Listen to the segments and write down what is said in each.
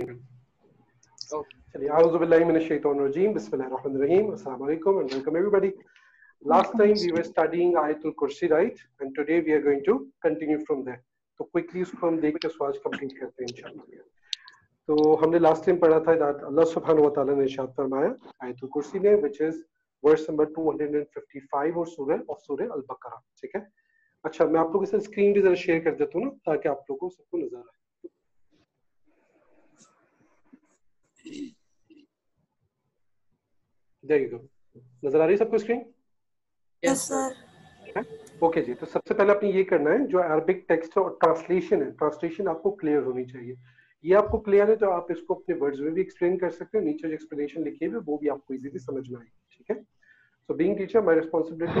चलिए आउज़ुबिल्लाहि मिनश शैतानिर रजीम बिस्मिल्लाहिर रहमानिर रहीम अस्सलाम वालेकुम and welcome everybody. Last time we were studying ayatul kursi right? And today we are going to continue from there. तो quickly उसको हम देख के आज कंप्लीट करते हैं इंशाल्लाह। तो हमने लास्ट टाइम पढ़ा था that अल्लाह सुब्हानहू व तआला ने इरशाद फरमाया आयतुल कुर्सी में which is वर्स नंबर 255 और सूरह और सूरह अल बकरा ठीक है? अच्छा मैं आप लोगों के साथ स्क्रीन भी जरा शेयर कर देता हूँ ना ताकि आप लोगों को सबको नज़र आए। देयर यू गो नज़र आ रही है सबको स्क्रीन यस सर ओके जी तो सबसे पहले आपने ये करना है जो अरबिक टेक्स्ट और ट्रांसलेशन है ट्रांसलेशन आपको क्लियर होनी चाहिए। ये आपको क्लियर है तो आप इसको अपने वर्ड्स में भी एक्सप्लेन कर सकते हो नीचे जो एक्सप्लेनेशन लिखी है वो भी आपको इजीली समझ में आएगी ठीक है? So being teacher my responsibility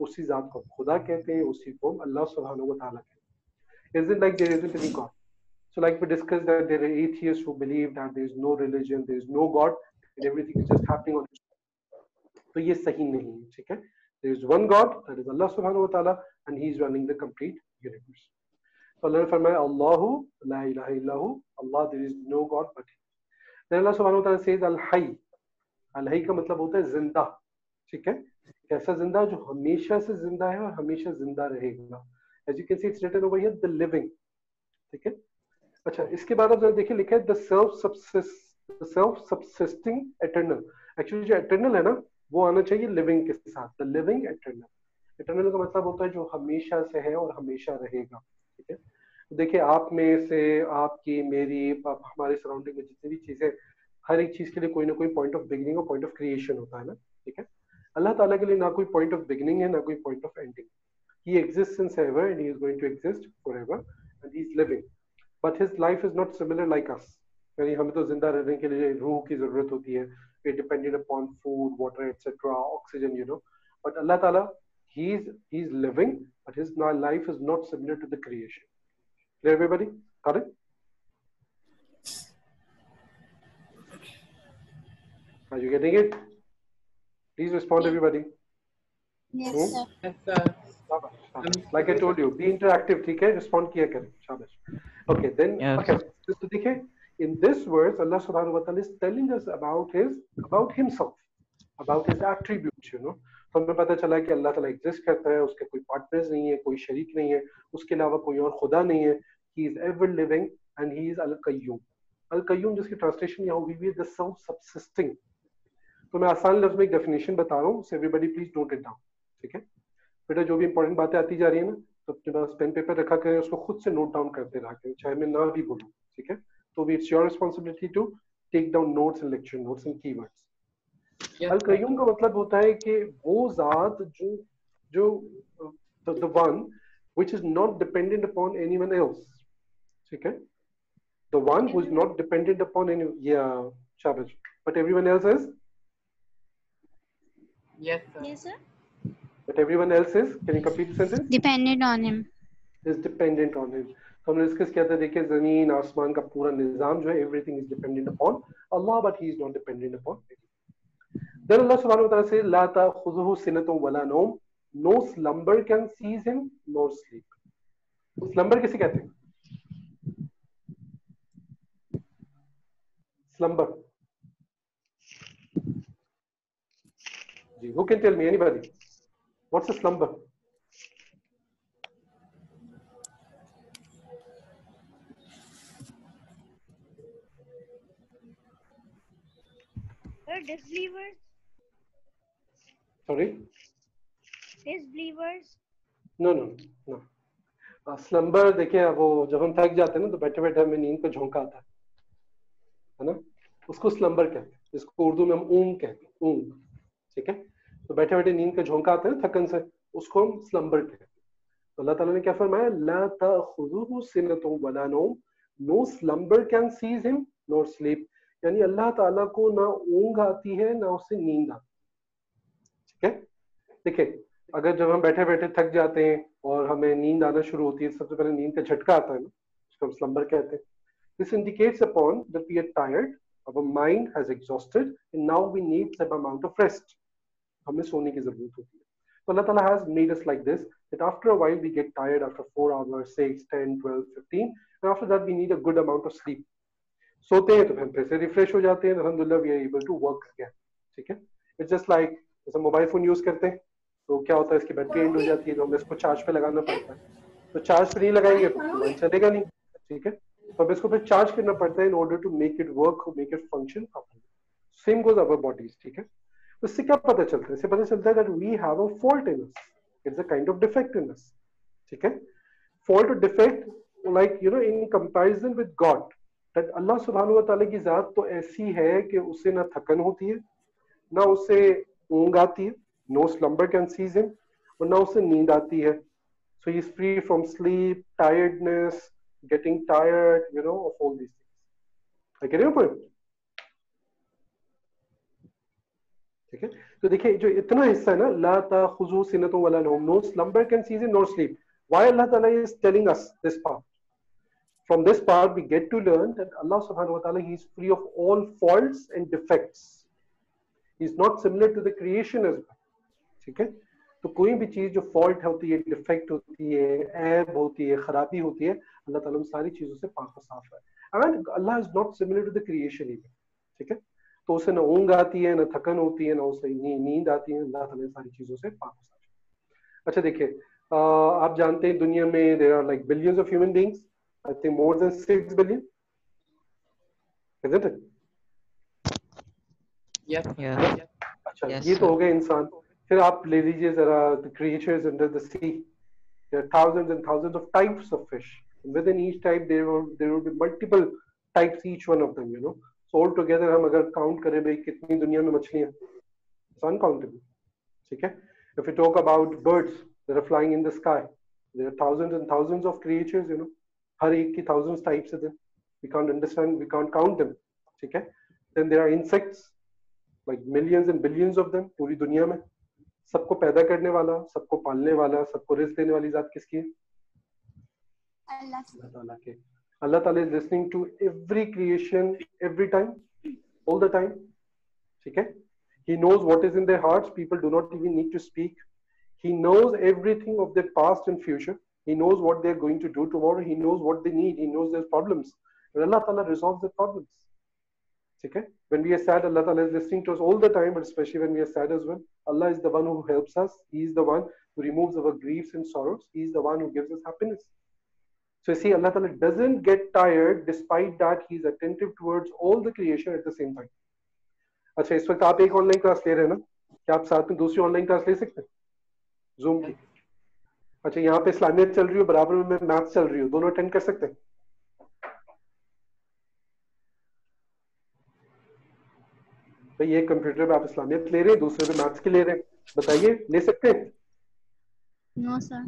उसी जात को खुदा कहते हैं, उसी को अल्लाह सुबहान व तआला कहते हैं। Is it like there is any god so like we discuss that there are atheist who believe that there is no religion there is no god and everything is just happening on तो ये सही नहीं है, ठीक है? There is one god that is Allah सुबहान व तआला and he is running the complete universe तो अल्लाह ने फरमाया, अल्लाह ला इलाहा इल्लल्लाह Allah there is no god but there Allah सुबहान व तआला सेज अल हय अल हय का मतलब होता है ज़िंदा, ठीक है? कैसा ज़िंदा जो हमेशा से ज़िंदा है और हमेशा ज़िंदा रहेगा। As you can see, it's written over here, the living. ठीक है? अच्छा इसके बाद आप देखिए, लिखा है the self subsist self subsisting eternal actually जो एटर्नल है ना, वो आना चाहिए लिविंग के साथ। द लिविंग एटर्नल एटर्नल का मतलब होता है जो हमेशा से है और हमेशा रहेगा। ठीक है? देखिए, आप में से, आपकी, मेरी, आप, हमारे सराउंडिंग में जितनी भी चीज़ें हर एक चीज़ के लिए कोई ना कोई पॉइंट ऑफ़ बिगिनिंग और पॉइंट ऑफ़ क्रिएशन होता है ना। ठीक है? अल्लाह ताला के लिए ना कोई पॉइंट ऑफ़ बिगिनिंग है, ना कोई point of ending he exist since ever and he is going to exist forever and he is living but his life is not similar like us यानी हमें तो ज़िंदा रहने के लिए रूह की ज़रूरत होती है we dependent upon food water etcetera oxygen you know but Allah ताला, he is he is living, but his life is not similar to the creation. Clear, everybody? Got it are you getting it? Please respond everybody yes Hmm? sir Yes, sir. like I told you be interactive ठीक है respond किया करें शाबाश okay then Yes. okay तो देखिए in this verse Allah subhanahu wa ta'ala is telling us about his about himself about his attributes you know तो हमें पता चला कि अल्लाह ताला एग्जिस्ट करता है उसके कोई पार्टनर्स नहीं है कोई शरीक नहीं है उसके अलावा कोई और खुदा नहीं है he is ever living and he is अल कय्यूम अल कय्यूम जिसकी ट्रांसलेशन यहाँ हुई है द सेल्फ सबसिस्टिंग तो मैं आसान लफ्ज में एक डेफिनेशन बता रहा हूँ everybody please note it down ठीक है? बेटा जो भी इंपॉर्टेंट बातें आती जा रही है ना तो अपने पास पेन पेपर रखा करें उसको खुद से नोट डाउन करते रहा करें चाहे मैं ना भी बोलूँ ठीक है? तो it's your responsibility to take down notes and lecture notes and keywords Yes, अल. कय्यूम का मतलब होता है कि वो जात जो जो the one which is not dependent upon anyone else ठीक है? The one who is not dependent upon any yeah shabash but everyone else is? Yes, sir. yes sir but everyone else is can you complete the sentence dependent on him is dependent on him तो हमने discuss किया था देखिए ज़मीन आसमान का पूरा निज़ाम जो है everything is dependent upon Allah but he is not dependent upon then Allah subhanahu wa ta'ala says la ta'khudhuhu sinatun wala nawm no slumber can seize him nor sleep slumber किसे कहते हैं slumber जी who can tell me? Anybody? What's a slumber? Sir, disbelievers, sorry? Disbelievers, no no no slumber देखिए वो जब हम थक जाते हैं ना तो बैठे बैठे हमें नींद का झोंका आता है। है ना? उसको स्लम्बर कहते हैं जिसको उर्दू में हम ऊंग कहते हैं ऊंग। ठीक है? तो बैठे बैठे नींद का झोंका आता है ना थकन से, उसको हम स्लम्बर कहते हैं। तो अल्लाह ताला ने क्या फरमाया? No slumber can seize him nor sleep यानी अल्लाह ताला को ना ऊंघ आती है, ना उसे नींद आती ठीक है? देखिए, अगर जब हम बैठे बैठे थक जाते हैं और हमें नींद आना शुरू होती है, सबसे पहले नींद का झटका आता है ना, उसको हम स्लम्बर कहते हैं। This indicates upon that we are tired our mind has exhausted, and now we need some amount of rest हमें सोने की ज़रूरत होती है। तो अल्लाह Ta'ala has made us like this, that after a while we get tired after 4 hours 6 10 12 15 and after that we need a good amount of sleep. सोते हैं तो फिर फिर से रिफ्रेश हो जाते हैं अल्हम्दुलिल्लाह we are able to work again ठीक है? इट्स जस्ट लाइक जैसे मोबाइल फ़ोन यूज़ करते हैं तो क्या होता है, इसकी बैटरी एंड हो जाती है तो हमें इसको चार्ज पे लगाना पड़ता है। तो चार्ज पे नहीं लगाएँगे तो मोबाइल चलेगा नहीं, ठीक है? तो अब इसको फिर चार्ज करना पड़ता है in order to make it work make it function same goes our bodies ठीक है? इससे क्या पता चलता है? इससे पता चलता है that we have a fault in us it's a kind of defect in us ठीक है? फॉल्ट और defect like you know in comparison with God that Allah सुब्हानहू व तआला की जात तो ऐसी है कि उससे ना थकन होती है ना उसे ऊंघ आती है no slumber can seize him और ना उसे नींद आती है। So he's free from sleep tiredness getting tired, you know, of all these things. I get your point? ठीक है? तो देखिए, जो इतना हिस्सा है ना, ला ताखुजु सिनतु वला नौम no slumber can seize in nor sleep why Allah ताला is telling us this part from this part, we get to learn that Allah subhanahu wa ta'ala, he is free of all faults and defects. He is not similar to the creation as well. ठीक है? तो कोई भी चीज़ जो fault होती है defect होती है, ऐब होती है, खराबी होती है अल्लाह ताला उन सारी चीज़ों से पाक साफ़ है। And Allah is not similar to the creation even ठीक है? तो उसे ना ऊंग आती है ना थकन होती है ना उसे नींद आती है। अल्लाह तला सारी चीज़ों से पाक अच्छा देखिये आप जानते हैं दुनिया में there are like billion of human beings I think more than six billion ये तो हो गया इंसान। फिर आप ले लीजिए जरा creatures under the sea thousands and thousands of types of fish within each type there will be multiple types each one of them you know all together हम अगर काउंट करें भाई कितनी दुनिया में मछलियाँ it's uncountable ठीक है if we talk about birds that are flying in the sky there are thousands and thousands of creatures you know हर एक की thousands types of them we can't understand we can't count them ठीक है then there are insects like millions and billions of them पूरी दुनिया में सबको पैदा करने वाला सबको पालने वाला सबको रिस्क देने वाली जात किसकी है. अल्लाह के Allah Ta'ala is listening to every creation, every time, all the time. Okay? He knows what is in their hearts. People do not even need to speak. He knows everything of their past and future. He knows what they're going to do tomorrow. He knows what they need. He knows their problems. And Allah Ta'ala resolves the problems. Okay? When we are sad, Allah Ta'ala is listening to us all the time, but especially when we are sad as well. Allah is the one who helps us. He is the one who removes our griefs and sorrows. He is the one who gives us happiness. So you see allah ta'ala doesn't get tired despite that he is attentive towards all the creation at the same time. अच्छा इस वक्त आप एक online class ले रहे हैं ना? क्या आप साथ में दूसरी ऑनलाइन क्लास ले सकते हैं? जूम की। अच्छा यहाँ पे इस्लामियत चल रही हो बराबर में मैथ्स चल रही हो। दोनों अटेंड कर सकते हैं? भाई एक कंप्यूटर पे आप इस्लामियत ले रहे हैं दूसरे पे मैथ्स के ले रहे हैं। बताइए ले सकते हैं? No, sir.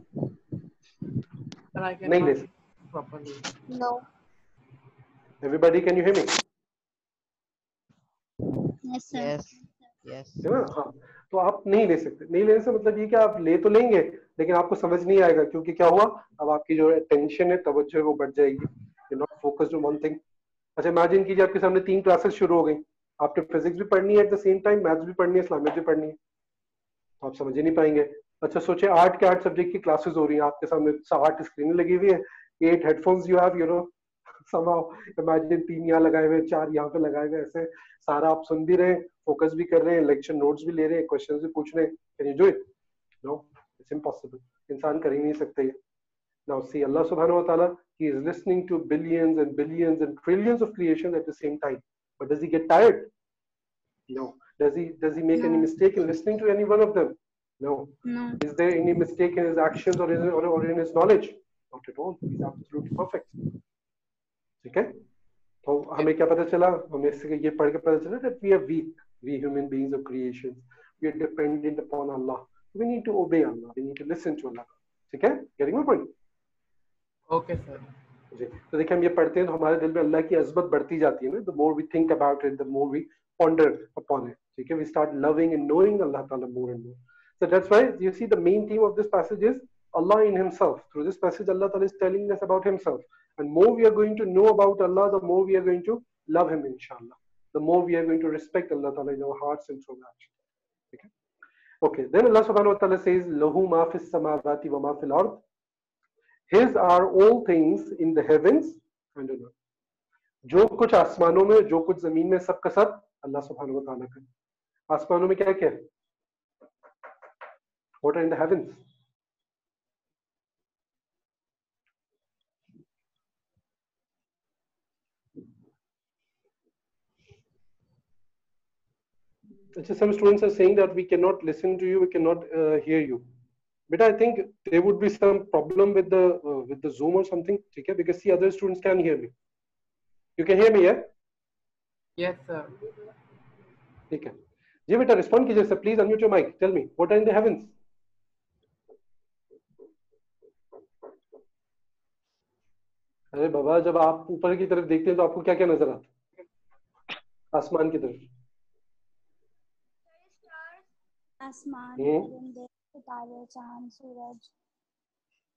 But I can नहीं ले सकते। Properly. No. Everybody can you hear me Yes, sir. Yes. Yes. है ना? हाँ. तो आप नहीं ले सकते। नहीं लेने से मतलब ये कि आप ले तो लेंगे लेकिन आपको समझ नहीं आएगा क्योंकि क्या हुआ? अब आपकी जो टेंशन है तवज्जो है वो बढ़ जाएगी। You not focused on one thing अच्छा इमेजिन कीजिए आपके सामने तीन क्लासेस शुरू हो गई। आपने फिजिक्स भी पढ़नी है at the same time maths भी पढ़नी है इस्लामिक भी पढ़नी है। तो आप समझ ही नहीं पाएँगे। अच्छा सोचे आठ के आठ सब्जेक्ट की क्लासेस हो रही है। आपके सामने आठ स्क्रीन लगी हुई है। At headphones you have you know somehow imagine तीन यहाँ लगाए हुए हैं, चार यहाँ पे लगाए हुए हैं, ऐसे सारा आप सुन भी रहे हैं फोकस भी कर रहे हैं लेक्चर नोट्स भी ले रहे हैं क्वेश्चंस भी पूछ रहे हैं can you do it no it's impossible इंसान कर ही नहीं सकते ये नाउ सी अल्लाह सुब्हानाहु व तआला he is listening to billions and billions and trillions of creation at the same time but does he get tired no does he does he make no. any mistake in listening to any one of them no No. is there any mistake in his actions or in, or, or in his knowledge not at all he's ठीक है? तो हमें क्या पता चला? हमें इससे ये पढ़ के पता चला that we are weak we human beings of creation we are dependent upon Allah we need to obey Allah we need to listen to Allah ठीक है? Getting my point okay sir तो देखिए हम ये पढ़ते हैं तो हमारे दिल में अल्लाह की अजमत बढ़ती जाती है ना? The more we think about it the more we ponder upon it ठीक है? We start loving and knowing Allah ताला more and more so that's why you see the main theme of this passage is Allah in himself through this passage Allah Ta'ala is telling us about himself and more we are going to know about Allah the more we are going to love him inshallah the more we are going to respect Allah Ta'ala in our hearts and through actions okay okay then Allah Subhanahu wa Ta'ala says lahu ma fis samawati wa ma fil ard his are all things in the heavens and on earth जो कुछ आसमानों में जो कुछ ज़मीन में सब का सब अल्लाह तआला का आसमानों में क्या क्या है what are in the Actually, some students are saying that we cannot listen to you, we cannot uh, hear you. But I think there would be some problem with the uh, with the Zoom or something, okay? Because the other students can hear me. You can hear me, yeah? Yes, sir. ठीक है जी बेटा respond कीजिए sir please unmute your mic tell me what are in the heavens अरे बाबा जब आप ऊपर की तरफ़ देखते हैं तो आपको क्या क्या नज़र आता है आसमान की तरफ़ आसमान हम्म। सितारे चाँद सूरज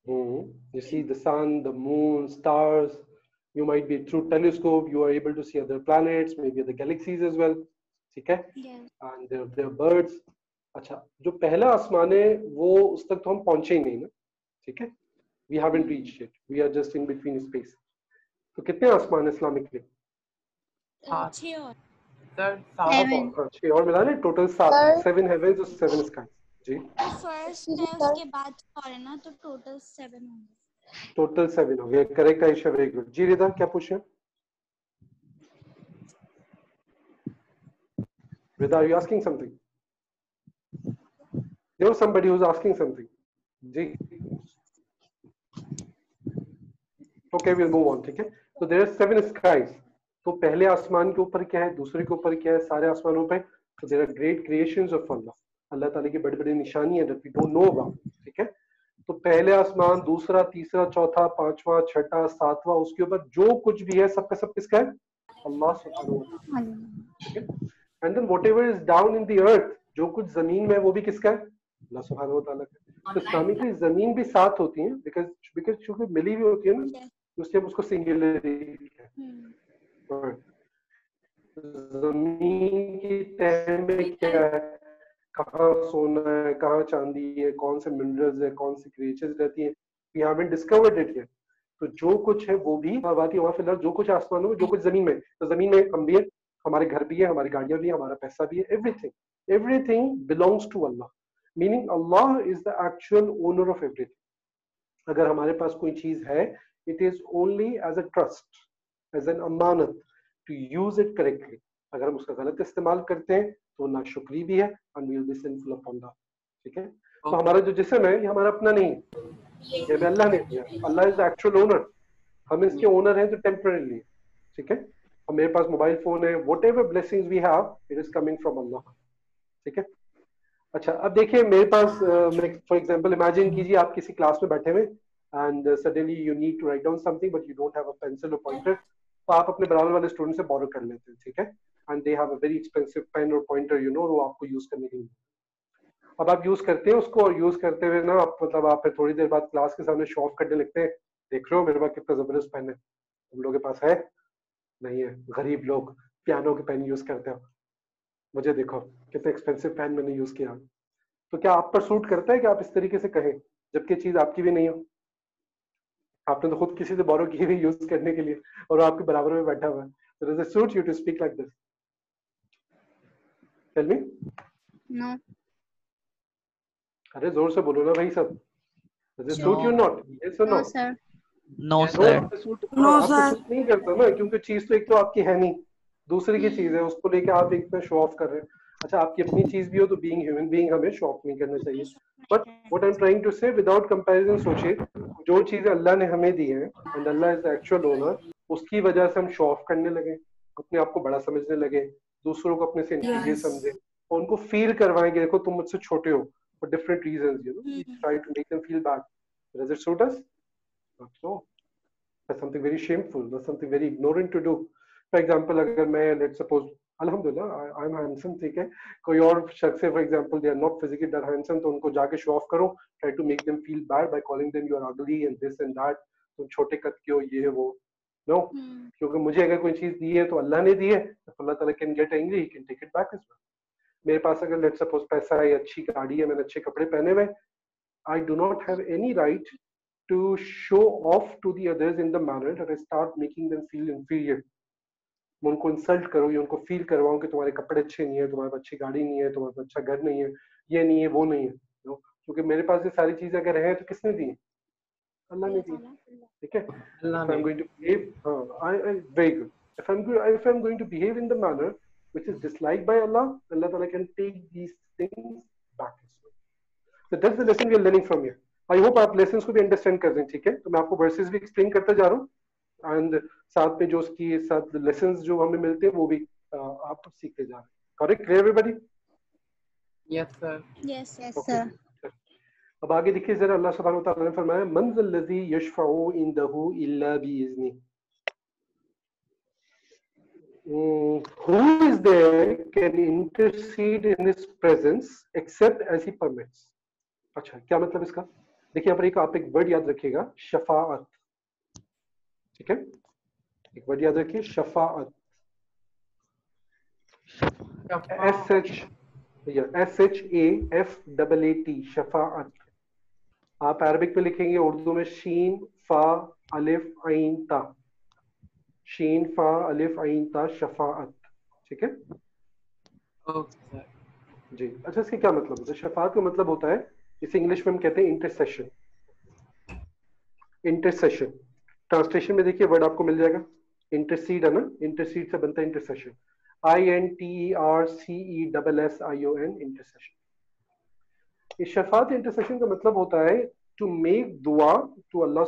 Hmm. You see the sun, the moon, stars. You might be through telescope. You are able to see other planets, maybe other galaxies as well. ठीक है yes and there, there are birds अच्छा जो पहला आसमान है वो उस तक तो हम पहुँचे ही नहीं ना ठीक है we haven't reached it we are just in between space तो कितने आसमान इस्लामिकली हाँ। छह और Sir, सात हाँ छह और मिला ले टोटल सात सेवन हेवेंस और सेवन स्काई जी फ़र्स्ट है उसके बाद और है ना तो टोटल सेवन होंगे टोटल सेवन हो गए correct Ayesha very good ji Rida क्या पूछे Rida, are you asking something? There was somebody who was asking something. Ji Okay, we'll move on, ठीक है? So there are seven skies. तो पहले आसमान के ऊपर क्या है दूसरे के ऊपर क्या है सारे आसमानों पे? तो there are great creations of Allah Allah ताला की बड़ी बड़ी निशानी है that we don't know about ठीक है? तो पहले आसमान दूसरा तीसरा चौथा पांचवा छठा सातवां उसके ऊपर जो कुछ भी है सबका सब किसका है? अल्लाह तआला। ठीक है? And then whatever is down in the earth जो कुछ ज़मीन में है वो भी किसका है? अल्लाह सुब्हानहू व तआला का। है। तो इस्लामिकली ज़मीन भी साथ होती है बिकॉज़ बिकॉज़ चूँकि मिली हुई होती है ना. तो हम उसको है। और ज़मीन की तह में क्या है? कहाँ सोना है, कहाँ चांदी है, कौन से मिनरल्स है, कौन सी क्रिएचर्स रहती है? We haven't discovered it yet तो जो कुछ है वो भी बात वहाँ फ़िलहाल जो कुछ आसमानों में जो कुछ ज़मीन में तो ज़मीन में हम भी है, हमारे घर भी है, हमारी गाड़ियाँ भी है, हमारा पैसा भी है everything everything belongs to Allah meaning Allah is the actual owner of everything अगर हमारे पास कोई चीज़ है it is only as a trust as an Amanat to use it correctly अगर हम उसका गलत इस्तेमाल करते हैं तो नाशुक्री भी है and we be sinful upon ठीक है? तो हमारा जो जिस्म है ये हमारा अपना नहीं है। ये अल्लाह ने दिया अल्लाह इज़ एक्चुअल ओनर हम इसके ओनर हैं तो टेम्पररीली ठीक है? और मेरे पास मोबाइल फ़ोन है whatever blessings we have it is coming from Allah ठीक है? अच्छा अब देखिए मेरे पास फॉर एग्ज़ाम्पल इमेजिन कीजिए आप किसी क्लास में बैठे हुए and suddenly you need to write down something but you don't have a pencil और पॉइंटर तो आप अपने बराबर वाले स्टूडेंट से बोरो कर लेते हैं, ठीक है? And they have a very expensive pen और पॉइंटर यू नो वो आपको यूज़ करने के लिए। अब आप यूज़ करते हैं उसको, और यूज़ करते हुए ना, आप मतलब आप थोड़ी देर बाद क्लास के सामने शो ऑफ़ करने लगते हैं। देख रहे हो मेरे पास कितना ज़बरदस्त पेन है। तुम लोगों के पास है? नहीं है। गरीब लोग पियानो के पेन यूज़ करते हो। मुझे देखो, कितने एक्सपेंसिव पेन मैंने यूज़ किया। तो क्या आप पर सूट करता है कि आप इस तरीके से कहें, जबकि चीज़ आपकी भी नहीं हो? आपने तो खुद किसी से बोरो की हुई यूज़ करने के लिए और आपके बराबर में बैठा हुआ है so does it suit you to speak like this tell me No. अरे ज़ोर से बोलो ना भाई सब does it suit you No. not yes or no No, sir. No, No, sir. No, sir. नहीं करता ना क्योंकि चीज़ तो एक तो आपकी है नहीं दूसरी की चीज़ है उसको लेके आप एक में शो ऑफ़ कर रहे हैं अच्छा आपकी अपनी चीज़ भी हो तो बीइंग ह्यूमन बीइंग हमें शो ऑफ़ नहीं करना चाहिए but what I am trying to say without comparison सोचिए जो चीज़ें अल्लाह ने हमें दी है and Allah is actual owner उसकी वजह से हम शो ऑफ़ करने लगे अपने आप को बड़ा समझने लगे दूसरों को अपने से इंटीरियर Yes. समझे और उनको फील करवाएँगे देखो तुम मुझसे छोटे हो for different reason you know. Try to make them feel bad Does it suit us? Not so. That's something very shameful. That's something very ignorant to do. For example, अगर मैं let's suppose I am handsome ठीक है। कोई और शख्स है for example they are not physically that handsome तो उनको जाके show off करो। Try to make them feel bad by calling them you are ugly and this and that तुम छोटे कद के हो ये है वो। No? Hmm. क्योंकि मुझे अगर कोई चीज़ दी है तो अल्लाह ने दी है तो अल्लाह ताला can get angry he can take it back as well मेरे पास अगर लेट्स सपोज़ पैसा है अच्छी गाड़ी है मैंने अच्छे कपड़े पहने हुए I do not have any right to show off to the others in the manner that I start making them feel inferior मैं उनको इंसल्ट करूँ या उनको फील करवाऊं कि तुम्हारे कपड़े अच्छे नहीं है तुम्हारे पास अच्छी गाड़ी नहीं है तुम्हारे पास अच्छा घर नहीं है ये नहीं है वो नहीं है क्योंकि मेरे पास ये सारी चीज़ें अगर हैं तो किसने दी अल्लाह ने दी ठीक है going to behave, uh, I, I very good. If I'm if I'm going to behave in the manner which is disliked by Allah, Allah Ta'ala can take these things back as well. So that's the lesson we are learning from here. I hope आप lessons को भी understand कर हैं ठीक है तो मैं आपको verses भी explain करता जा रहा हूँ and साथ में जो उसकी साथ lessons जो हमें मिलते हैं वो भी uh, आप सीखते जा रहे हैं। Correct clear everybody? Yes sir. Yes. Yes, Okay. अब आगे देखिए जरा अल्लाह सुब्हानहू व तआला ने फरमाया मंज़ल लज़ी यशफ़उ इंदहु इल्ला बिइज़्नि. Mm, who is there can intercede in his presence except as he permits? अच्छा क्या मतलब इसका? देखिए यहाँ पर एक आप एक वर्ड याद रखिएगा शफाअत। ठीक है? एक बार याद रखिए Shafaat. S H S H A F double A T Shafat आप अरबिक में लिखेंगे उर्दू में शीन फा अलिफ आइन ता। शीन फा अलिफ आइन ता शफाअत। ठीक है? okay जी। अच्छा इसके क्या मतलब होता है? शफात का मतलब होता है इसे इंग्लिश में हम कहते हैं इंटरसेशन इंटरसेशन ट्रांसलेशन में देखिए वर्ड आपको मिल जाएगा। इंटरसीड है ना? इंटरसीड से बनता है intercession I N T R C E double S I O N intercession is Shafat intercession का मतलब होता है टू मेक दुआ टू अल्लाह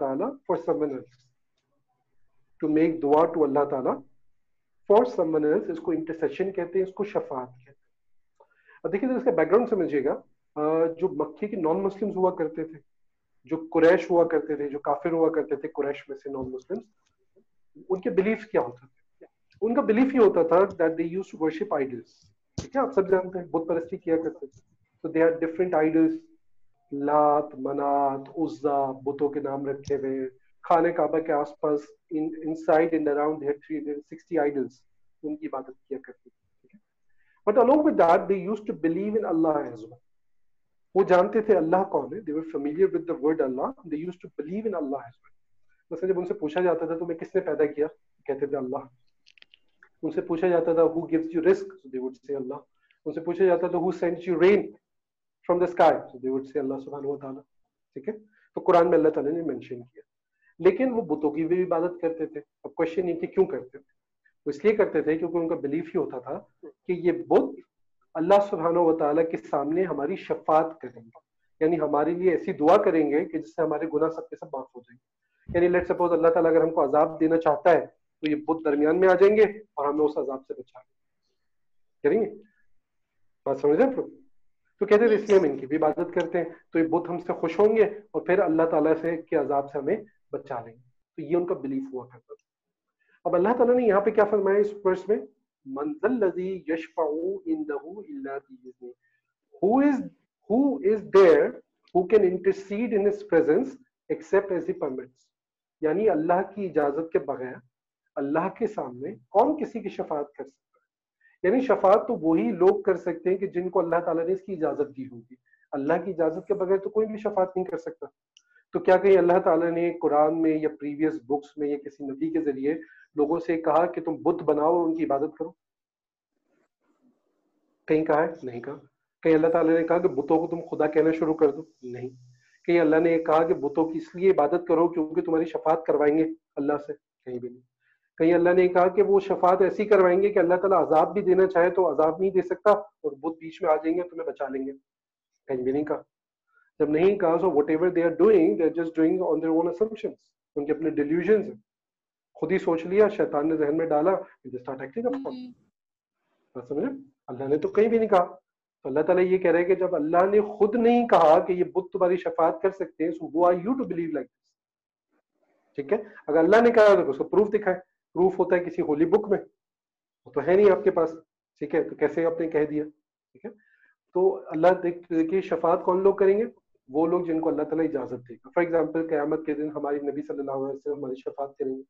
तआला फॉर एल्स टू मेक दुआ टू अल्लाह ताला फॉर एल्स इसको इंटरसेशन कहते हैं, इसको शफात कहते हैं। अब देखिए इसका बैकग्राउंड समझिएगा। जो मक्के के नॉन मुस्लिम्स हुआ करते थे जो कुरैश हुआ करते थे, जो काफिर हुआ करते थे, कुरैश में से नॉन मुस्लिम्स उनके बिलीफ क्या होता था? उनका बिलीफ ये होता था that they use to worship idols ठीक है? आप सब जानते हैं बुत परस्ती किया करते थे। तो दे आर डिफरेंट आइडल्स लात, मनात, उज्जा बुतों के नाम रखे हुए खाने काबा के आसपास in inside and around there 360 idols उनकी इबादत किया करते थे। But along with that they used to believe in Allah as well वो जानते थे अल्लाह कौन है? They were familiar with the word Allah they used to believe in Allah as जब उनसे पूछा जाता था तुम्हें किसने पैदा किया? कहते थे अल्लाह। उनसे पूछा जाता था हु गिव्स यू रिस्क दे वुड से अल्लाह उनसे पूछा जाता था who sends you rain from the sky so they would say Allah सुब्हानहू व तआला ठीक है? तो कुरान में अल्लाह ताला ने मेंशन किया। लेकिन वो बुतों की भी इबादत करते थे। अब क्वेश्चन ये कि क्यों करते थे? वो इसलिए करते थे क्योंकि उनका बिलीफ ही होता था कि ये बुत अल्लाह सुब्हानहू व तआला के सामने हमारी शफात करेंगे। यानी हमारे लिए ऐसी दुआ करेंगे कि जिससे हमारे गुनाह सब के सब माफ़ हो जाएँगे यानी लेट सपोज़ अल्लाह ताला अगर हमको अजाब देना चाहता है तो ये बुद्ध दरमियान में आ जाएँगे और हमें उस अजाब से बचाएँगे करेंगे? बात समझ रहे हैं तो कहते थे इसलिए हम इनकी भी इबादत करते हैं तो ये बुद्ध हमसे खुश होंगे और फिर अल्लाह ताला से के अजाब से हमें बचा लेंगे। तो ये उनका बिलीफ हुआ करता था। अब अल्लाह ताला ने यहाँ पे क्या फरमाया इस वर्ष में? यानी अल्लाह की इजाज़त के बगैर, अल्लाह के सामने कौन किसी की शफात कर सकता है? यानी शफात तो वही लोग कर सकते हैं कि जिनको अल्लाह ताला ने इसकी इजाज़त दी होगी। अल्लाह की इजाज़त के बगैर तो कोई भी शफात नहीं कर सकता। तो क्या कहीं अल्लाह ताला ने कुरान में या प्रीवियस बुक्स में या किसी नबी के ज़रिए लोगों से कहा कि तुम बुद्ध बनाओ और उनकी इबादत करो? कहीं कहा है? नहीं कहा। कहीं अल्लाह ताला ने कहा कि बुतों को तुम खुदा कहना शुरू कर दो? नहीं। कहीं अल्लाह ने कहा कि बुतों की इसलिए इबादत करो क्योंकि तुम्हारी शफात करवाएँगे अल्लाह से। कहीं भी नहीं। कहीं अल्लाह ने कहा कि वो शफात ऐसी करवाएँगे कि अल्लाह ताला अजाब भी देना चाहे तो अजाब नहीं दे सकता और बुद्ध बीच में आ जाएँगे तुम्हें बचा लेंगे। कहीं भी नहीं कहा। जब नहीं कहा so whatever they are doing they are just doing on their own assumptions उनके अपने डिल्यूजन्स हैं। खुद ही सोच लिया शैतान ने जहन में डाला they start acting upon Mhm. समझे? अल्लाह ने तो कहीं भी नहीं कहा। तो अल्लाह ताला ये कह रहे हैं कि जब अल्लाह ने खुद नहीं कहा कि ये बुत तुम्हारी शफात कर सकते हैं सो वो are you to believe like this ठीक है? अगर अल्लाह ने कहा तो उसको प्रूफ दिखाए। प्रूफ होता है किसी होली बुक में। वो तो है नहीं आपके पास। ठीक है? तो कैसे आपने कह दिया? ठीक है? तो अल्लाह देखिए शफात कौन लोग करेंगे? वो लोग जिनको अल्लाह ताला इजाज़त देगा फॉर एग्ज़ाम्पल क्यामत के दिन हमारे नबी सल्लल्लाहु अलैहि वसल्लम हमारी शफात करेंगे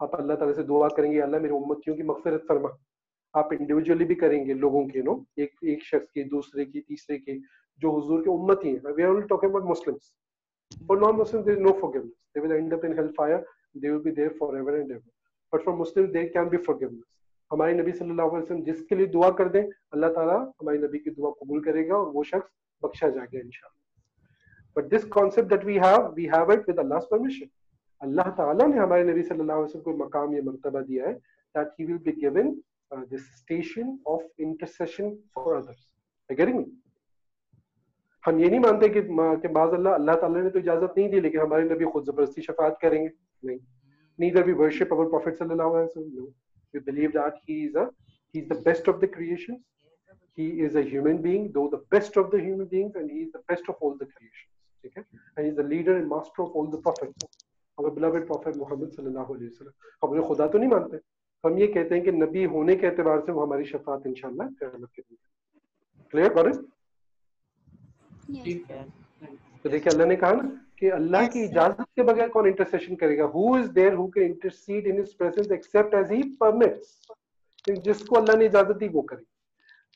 आप अल्लाह ताला से दुआ करेंगे अल्लाह, मेरी उम्मतियों की मगफिरत फरमा। आप इंडिविजुअली भी करेंगे लोगों के, नो? एक एक शख्स की, दूसरे की, तीसरे की, जो हुजूर के उम्मती हैं we are only talking about Muslims for non Muslims there is no forgiveness they will end up in hell fire they will be there and ever but for Muslims there can be forgiveness हमारे नबी सल्लल्लाहु अलैहि वसल्लम जिसके लिए दुआ कर दें, अल्लाह ताला हमारी नबी की दुआ कबूल करेगा और वो शख्स बख्शा जाएगा, इंशाल्लाह। but this concept that we have we have it with Allah's permission अल्लाह ताला ने हमारे नबी सल्लल्लाहु अलैहि वसल्लम को मकाम ये मर्तबा दिया है that he will be given this station of intercession for others I getting me हम ये नहीं मानते कि कि बाज अल्लाह अल्लाह ताला ने तो इजाजत नहीं दी लेकिन हमारे नबी खुद जबरदस्ती शफात करेंगे नहीं neither we worship our prophet sallallahu alaihi wasallam no we believe that he is a he is the best of the creations he is a human being though the best of the human beings and he is the best of all the creations Okay and he is the leader and master of all the prophets. Our beloved prophet muhammad sallallahu alaihi wasallam हम उन्हें खुदा तो नहीं मानते। हम ये कहते हैं कि नबी होने के एतबार से वो हमारी शफात इंशाल्लाह क़यामत के दिन क्लियर गॉट ठीक है। तो देखिए अल्लाह ने कहा ना कि अल्लाह की इजाज़त के बगैर कौन इंटरसेशन करेगा? Who is there who can intercede in his presence except as he permits जिसको अल्लाह ने इजाज़त दी वो करे।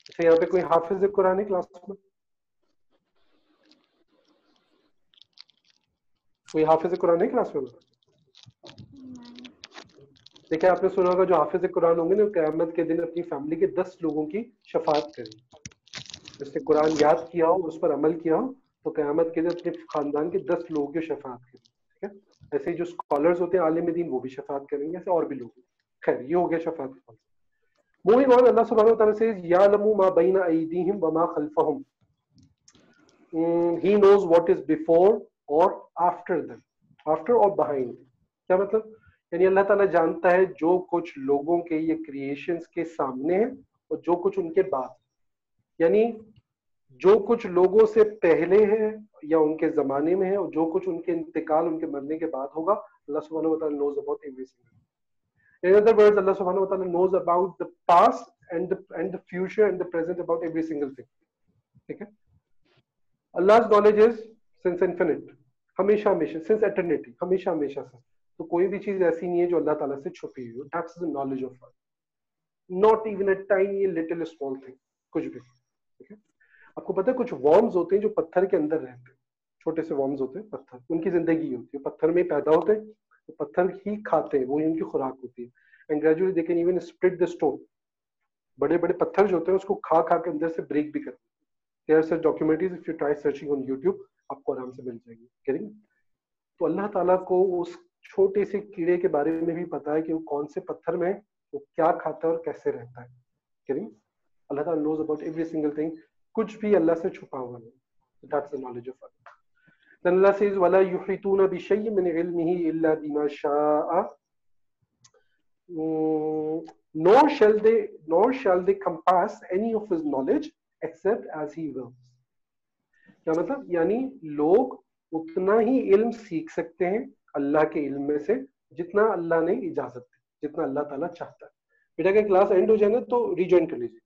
अच्छा यहाँ पे कोई हाफिज कुरान है क्लास में? कोई हाफिज कुरान है क्लास में देखिए, आपने सुना होगा जो हाफिज कुरान होंगे ना क़यामत के दिन अपनी फैमिली के दस लोगों की शफात करेंगे। जिसने कुरान याद किया हो, उस पर अमल किया हो तो क्यामत के दिन अपने खानदान के दस लोगों की शफात करें ठीक है? ऐसे ही जो स्कॉलर्स होते हैं, आलिम दीन, वो भी शफात करेंगे, ऐसे और भी लोग। खैर, ये हो गया शफात मूविंग ऑन अल्लाह सुब्हानहू व तआला सेज यालमु मा बैना he knows what is before और आफ्टर देम आफ्टर और बिहाइंड क्या मतलब? यानी अल्लाह ताला जानता है जो कुछ लोगों के ये क्रिएशंस के सामने है और जो कुछ उनके बाद यानी जो कुछ लोगों से पहले है या उनके जमाने में है और जो कुछ उनके इंतकाल, उनके मरने के बाद होगा, अल्लाह सुब्हानहू व knows about everything in other words Allah सुब्हानहू व तआला knows about the past and and the future and the present about every single thing ठीक है? Allah's knowledge is since infinite हमेशा हमेशा सिंस एटर्निटी हमेशा हमेशा से तो कोई भी चीज़ ऐसी नहीं है जो अल्लाह ताला से छुपी हुई हो। That's the knowledge of God not even a tiny little small thing कुछ भी। ठीक है? आपको पता है, कुछ वॉर्म्स होते हैं जो पत्थर के अंदर रहते हैं। छोटे से वॉर्म्स होते हैं, पत्थर। उनकी ज़िंदगी होती है। पत्थर में पैदा होते हैं तो पत्थर ही खाते हैं। वो ही उनकी खुराक होती है। And gradually they can even split the stone बड़े बड़े पत्थर जो होते हैं, उसको खा खा के अंदर से ब्रेक भी करते हैं। Sir documentaries if you try searching on YouTube आपको आराम से मिल जाएगी करेंगे तो अल्लाह ताला को उस छोटे से कीड़े के बारे में भी पता है कि वो कौन से पत्थर में वो क्या खाता है और कैसे रहता है करेंगे अल्लाह ताला knows about every single thing कुछ भी अल्लाह से छुपा हुआ नहीं that's the knowledge of Allah then Allah says yuhituna bi shay'in min ilmihi illa bima sha'a nor shall they nor shall they compass any of his knowledge except as he wills क्या मतलब? यानी लोग उतना ही इल्म सीख सकते हैं अल्लाह के इल्म में से, जितना अल्लाह ने इजाज़त दी, जितना अल्लाह ताला चाहता है। बेटा, अगर क्लास एंड हो जाए ना तो रिज्वाइन कर लीजिए,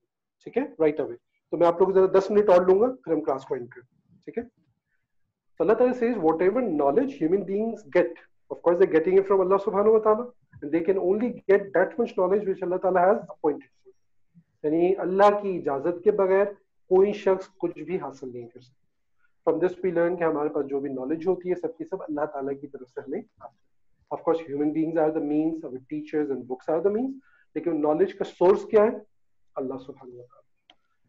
ठीक है? राइट अवे तो मैं आप लोग जरा दस मिनट और लूँगा, फिर हम क्लास को एंड कर, ठीक है? तो अल्लाह ताला says whatever knowledge human beings get of course they getting it from Allah सुबहान व तआला and they can only get that much knowledge which Allah ताला हैज़ अपॉइंटेड यानी अल्लाह की इजाज़त के बगैर कोई शख्स कुछ भी हासिल नहीं कर सकता। फ्रॉम दिस वी लर्न कि हमारे पास जो भी नॉलेज होती है, सबकी सब अल्लाह ताला की तरफ़ से हमें of course human beings are the means our teachers and books are the means लेकिन नॉलेज का सोर्स क्या है? अल्लाह सुब्हानहू व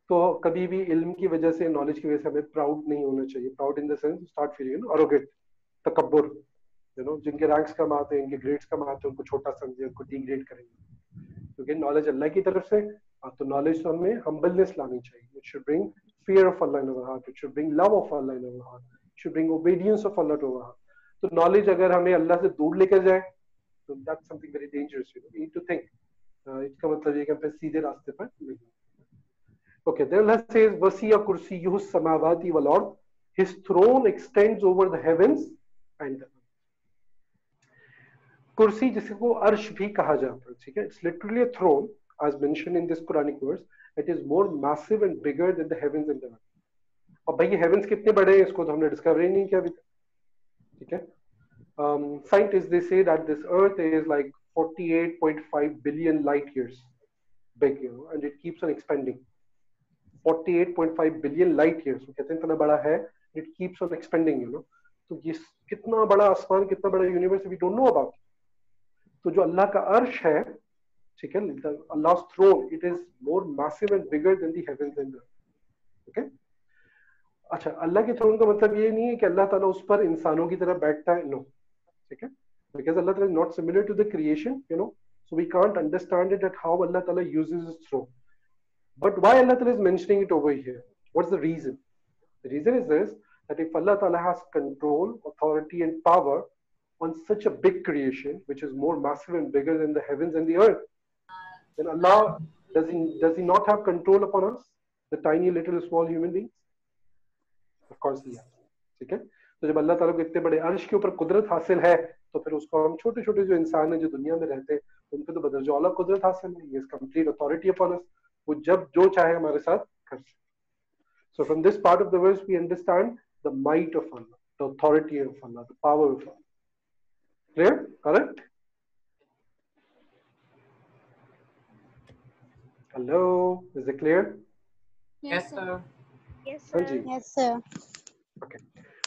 तो कभी भी इल्म की वजह से नॉलेज की वजह से हमें प्राउड नहीं होना चाहिए। Proud in the sense start feeling arrogant तकब्बुर you know जिनके रैंक्स कम आते हैं, इनके ग्रेड्स कम आते हैं, उनको छोटा समझे, उनको डिग्रेड करेंगे क्योंकि नॉलेज अल्लाह की तरफ़ से तो नॉलेज तो हमें हम्बलनेस लानी चाहिए। It should bring fear of Allah in our heart. It should bring love of Allah in our heart. It should bring obedience of Allah to our heart. तो नॉलेज अगर हमें अल्लाह से दूर लेकर जाए तो that's something very dangerous you need to think इसका मतलब ये कि हम सीधे रास्ते पर नहीं Okay, then Allah says, Vasiya kursiyuhu samawati wal ard. His throne extends over the heavens and the. कुर्सी जिसको अर्श भी कहा जाता है ठीक है it's literally a throne as mentioned in this Quranic verse, it is more massive and bigger than the heavens and the earth. अब भाई ये heavens कितने बड़े हैं इसको तो हमने डिस्कवर ही नहीं किया अभी तक ठीक है um, scientists they say that this earth is like 48.5 billion light years big you know and it keeps on expanding 48.5 billion light years वो कहते हैं इतना बड़ा है it keeps on expanding you know तो ये कितना बड़ा आसमान कितना बड़ा universe we don't know about तो जो अल्लाह का अर्श है ठीक है Allah throne it is more massive and bigger than the heavens and okay अच्छा अल्लाह के थ्रोन का मतलब ये नहीं है कि अल्लाह ताला उस पर इंसानों की तरह बैठता है नो ठीक है because Allah Ta'ala is not similar to the creation, you know, so we can't understand it at how Allah Ta'ala uses his throne. But why Allah Ta'ala is mentioning it over here? What's the reason? The reason is this that if Allah Ta'ala has control, authority, and power on such a big creation, which is more massive and bigger than the heavens and the earth, then Allah does he does he not have control upon us, the tiny little small human beings? Of course he has. ठीक तो जब अल्लाह ताला को इतने बड़े अर्श के ऊपर कुदरत हासिल है तो फिर उसको हम छोटे छोटे जो इंसान है जो दुनिया में रहते हैं उन पर तो बदरजौला कुदरत हासिल है ये कंप्लीट अथॉरिटी अपॉन अस वो जब जो चाहे हमारे साथ कर सकते so from this part of the verse we understand the might of Allah the authority of Allah the power of Allah clear correct Hello is it clear Yes, sir. Yes, हाँ sir. Ji Yes, sir.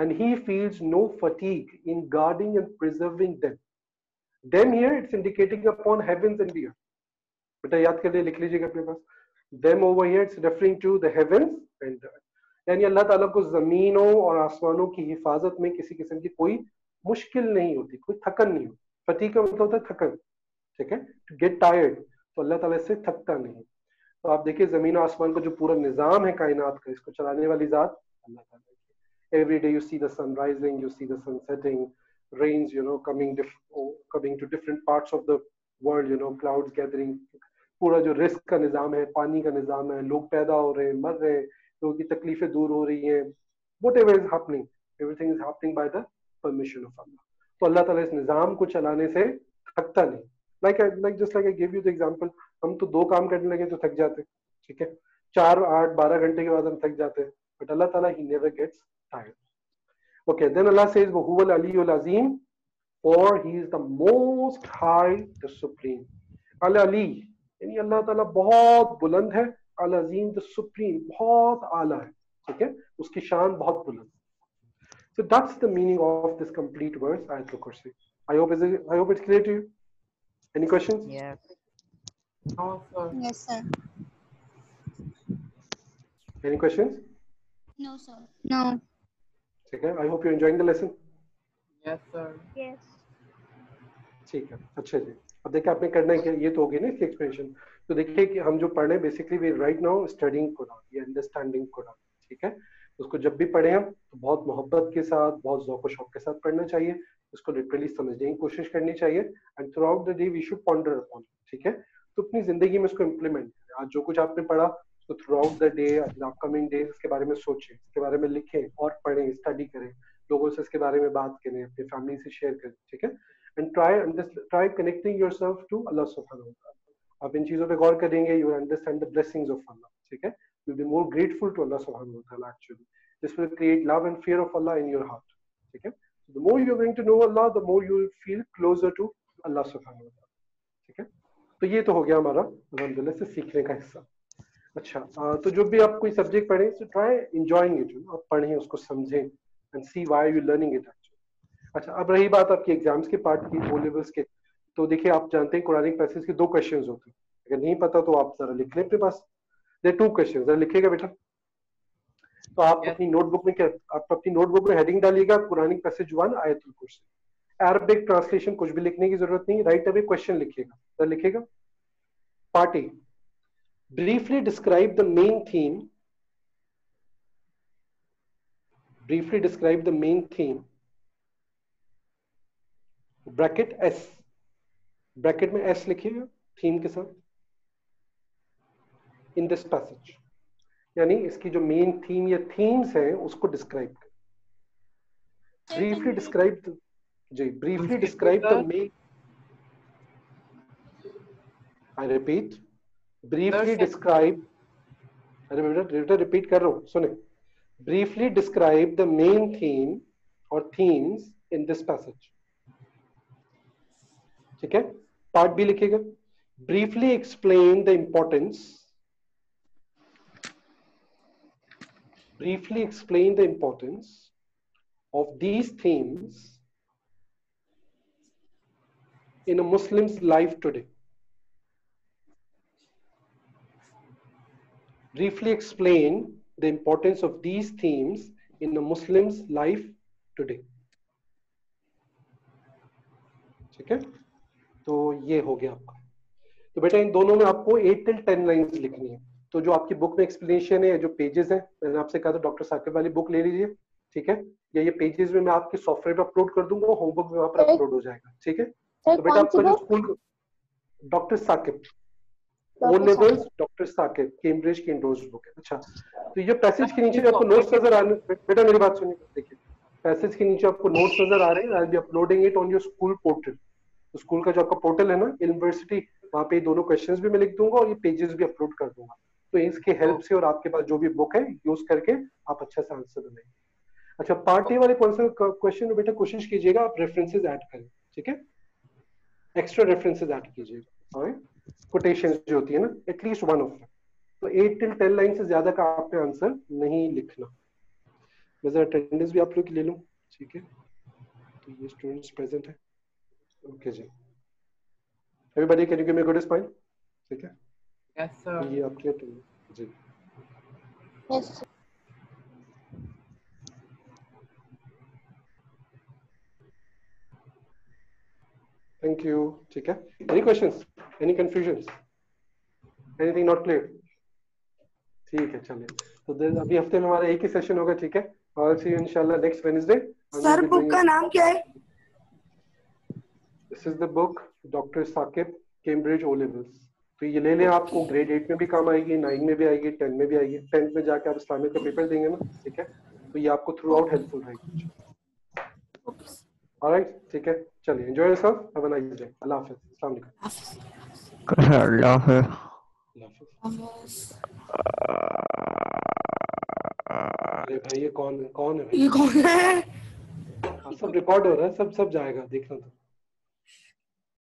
and he feels no fatigue in guarding and preserving them them here it's indicating upon heavens and the earth बेटा याद कर लिए लिख लीजिएगा अपने पास them over here it's referring to the heavens and the earth यानी अल्लाह ताला को जमीनों और आसमानों की हिफाजत में किसी किस्म की कोई मुश्किल नहीं होती कोई थकन नहीं होती फटीग का मतलब होता है थकन ठीक है? टू गेट टायर्ड तो अल्लाह ताला इससे थकता नहीं। तो आप देखिए ज़मीन आसमान का जो पूरा निज़ाम है कायनात का इसको चलाने वाली जात अल्लाह ताला every day you see the sun rising you see the sun setting know coming diff- oh, coming to different parts of the world you know clouds gathering पूरा जो रिस्क का निज़ाम है पानी का निज़ाम है लोग पैदा हो रहे हैं मर रहे हैं लोगों की तकलीफें दूर हो रही हैं। Whatever is happening everything is happening by the permission of Allah तो अल्लाह ताला इस निज़ाम को चलाने से थकता नहीं। Like like just like I give you the example हम तो दो काम करने लगे तो थक जाते, ठीक है? चार, आठ, बारह घंटे के बाद हम थक जाते हैं बट अल्लाह ताला he never gets tired okay then Allah says वो हुवल अली अल अजीम और he is the most high the supreme अल अली, यानी अल्लाह ताला बहुत बुलंद है, अल अजीम द सुप्रीम बहुत आला है, ठीक है? उसकी शान बहुत बुलंद। So that's the meaning of this complete verse, Ayatul Kursi. I hope, is it, I hope it's clear to you. Any questions? Yes. No, sir. Yes, sir. Any questions? No, sir. No. ठीक है I hope you're enjoying the lesson. Yes, sir. Yes. ठीक है अच्छा जी अब देखिए आपने करना है क्या ये तो होगी ना इसकी एक्सप्लेनेशन तो देखिए कि हम जो पढ़ रहे हैं basically we right now studying Quran ये अंडरस्टैंडिंग कुरान ठीक है उसको जब भी पढ़े हम तो बहुत मोहब्बत के साथ, बहुत जौक शौक के साथ पढ़ना चाहिए। उसको लिटरली समझने की कोशिश करनी चाहिए। And throughout the day we should ponder upon ठीक है? तो अपनी ज़िंदगी में उसको इम्प्लीमेंट करें। आज जो कुछ आपने पढ़ा उसको throughout the day upcoming days इसके बारे में सोचें, इसके बारे में लिखें और पढ़ें स्टडी करें। लोगों से इसके बारे में बात करें, अपनी फैमिली से शेयर करें, ठीक है? And try try connecting yourself to Allah सुब्हानहू व आप इन चीज़ों पर गौर करेंगे you understand the blessings of Allah ठीक है? You be more grateful to Allah सुब्हानहू व तआला actually this will create love and fear of Allah in your heart ठीक है the more you're going to know Allah the more you will feel closer to Allah subhanahu wa ta'ala. ठीक है तो ये तो हो गया हमारा अल्हम्दुलिल्लाह से सीखने का हिस्सा। अच्छा आ, तो जो भी आप कोई सब्जेक्ट पढ़ें तो ट्राई एंजॉइंग इट आप पढ़ें उसको समझें and see why you learning it अच्छा अब रही बात आपकी एग्ज़ाम्स के पार्ट की ओ लेवल्स के। तो देखिए आप जानते हैं कुरानिक पैसेज के दो क्वेश्चंस होते हैं। अगर नहीं पता तो आप जरा लिख लें अपने पास। देर टू क्वेश्चन जरा लिखिएगा बेटा? तो आप Yes. अपनी नोटबुक में क्या आप अपनी नोटबुक में हेडिंग डालिएगा कुरानिक पैसेज वन आयतुल कुर्सी अरबिक ट्रांसलेशन कुछ भी लिखने की ज़रूरत नहीं राइट अवे क्वेश्चन लिखिएगा। जरा लिखिएगा party briefly describe the main theme. Briefly describe the main theme. Bracket S bracket में एस लिखिएगा थीम के साथ। इन दिस पैसेज यानी इसकी जो मेन थीम या थीम्स है उसको डिस्क्राइब कर। Briefly describe ji briefly describe the main I repeat briefly describe repeater repeat कर रहा हूँ सुने। Briefly describe the main theme और थीम्स इन दिस पैसेज ठीक है? पार्ट बी लिखेगा briefly explain the importance briefly explain the importance of these themes in a Muslim's life today. Briefly explain the importance of these themes in a Muslim's life today. ठीक है तो ये हो गया आपका तो बेटा इन दोनों में आपको एट टिल टेन लाइंस लिखनी है तो जो आपकी बुक में एक्सप्लेनेशन है जो पेजेस हैं मैंने आपसे कहा था डॉक्टर साकिब वाली बुक ले लीजिए ठीक है? या ये पेजेस में मैं आपके सॉफ्टवेयर पे अपलोड कर दूँगा होमवर्क में वहाँ पर अपलोड हो जाएगा ठीक है? तो बेटा आपका जो school doctor Saqib. O doctor levels doctor Saqib Cambridge की इंडोर्स बुक है अच्छा। तो ये पैसेज के नीचे आपको नोट्स नज़र आ रहे हैं बेटा मेरी बात सुनिए देखिए। पैसेज के नीचे आपको नोट्स नज़र आ रहे हैं I be uploading it on your school portal school का जो आपका पोर्टल है ना यूनिवर्सिटी वहाँ पे दोनों क्वेश्चंस भी मैं लिख दूँगा और ये पेजेस भी अपलोड कर दूँगा। तो इसके हेल्प से और आपके पास जो भी बुक है यूज़ करके आप अच्छा से आंसर बनाएँगे अच्छा पार्ट ए वाले क्वेश्चन में बेटा कोशिश कीजिएगा आप रेफरेंसेस ऐड करें, ठीक है? एक्स्ट्रा रेफरेंसेस ऐड कीजिएगा कोटेशन जो होती है ना at least one of two eight till ten line से ज़्यादा का आपने आंसर नहीं लिखना। मैं जरा अटेंडेंस भी आप लोग ले लूँ, ठीक है? तो ये स्टूडेंट्स प्रेजेंट है। Okay ji. Everybody can you give me good smile ठीक है? Yes, sir. ये आपकी attendance, जी यस थैंक यू ठीक है? Any questions any confusions anything not clear ठीक है चलिए। तो अभी हफ़्ते में हमारा एक ही सेशन होगा ठीक है? और सी इंशाल्लाह नेक्स्ट वेडनेसडे सर बुक का नाम क्या है? This is the book doctor Saqib Cambridge O levels तो ये ले लें आपको ग्रेड एट में भी काम आएगी नाइन में भी आएगी टेन में भी आएगी टेंथ में जाके आप इस्लामिक का पेपर देंगे ना ठीक है? तो ये आपको थ्रू आउट हेल्पफुल रहेगी ऑलराइट ठीक है? चलिए enjoy yourself have a nice day Allah हाफिज अस्सलाम वालेकुम। अल्लाह है अल्लाह हाफिज। अरे भाई ये कौन है? कौन है भाई? ये कौन है? हाँ, सब रिकॉर्ड हो रहा है सब सब जाएगा देखना तो।